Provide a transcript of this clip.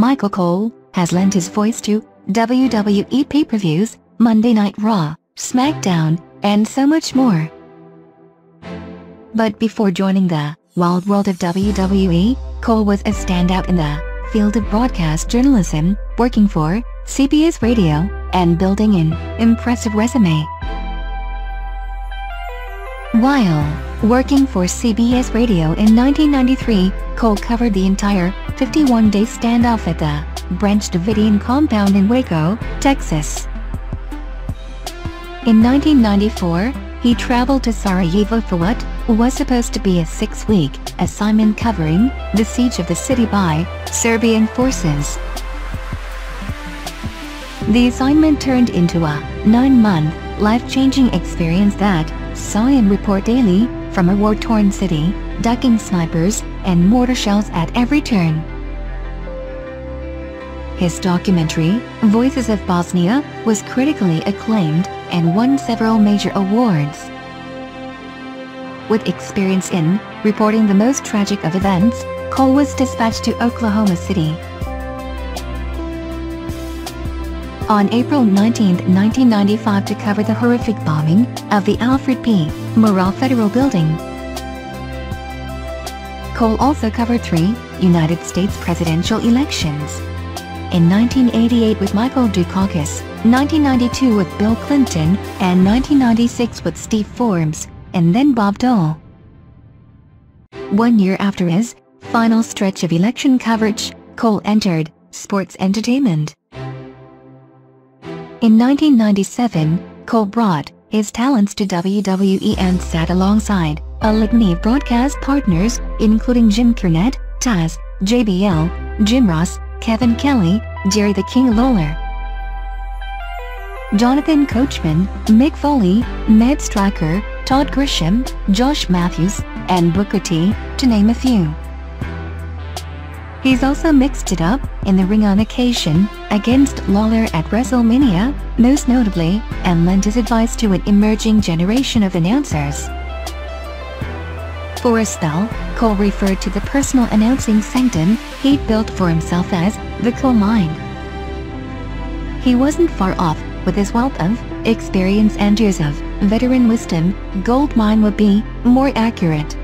Michael Cole, has lent his voice to WWE pay-per-views, Monday Night Raw, SmackDown, and so much more. But before joining the wild world of WWE, Cole was a standout in the field of broadcast journalism, working for CBS Radio, and building an impressive resume. While working for CBS Radio in 1993, Cole covered the entire 51-day standoff at the Branch Davidian compound in Waco, Texas. In 1994, he traveled to Sarajevo for what was supposed to be a six-week assignment covering the siege of the city by Serbian forces. The assignment turned into a nine-month, life-changing experience that saw him report daily from a war-torn city, ducking snipers and mortar shells at every turn. His documentary, Voices of Bosnia, was critically acclaimed and won several major awards. With experience in reporting the most tragic of events, Cole was dispatched to Oklahoma City. On April 19, 1995 to cover the horrific bombing of the Alfred P. Murrah Federal Building. Cole also covered three United States presidential elections. In 1988 with Michael Dukakis, 1992 with Bill Clinton, and 1996 with Steve Forbes, and then Bob Dole. One year after his final stretch of election coverage, Cole entered sports entertainment. In 1997, Cole brought his talents to WWE and sat alongside a litany of broadcast partners, including Jim Cornette, Tazz, JBL, Jim Ross, Kevin Kelly, Jerry the King Lawler, Jonathan Coachman, Mick Foley, Matt Striker, Todd Grisham, Josh Mathews, and Booker T, to name a few. He's also mixed it up in the ring on occasion against Lawler at WrestleMania, most notably, and lent his advice to an emerging generation of announcers. For a spell, Cole referred to the personal announcing sanctum he'd built for himself as the Cole mine. He wasn't far off with his wealth of experience and years of veteran wisdom, gold mine would be more accurate.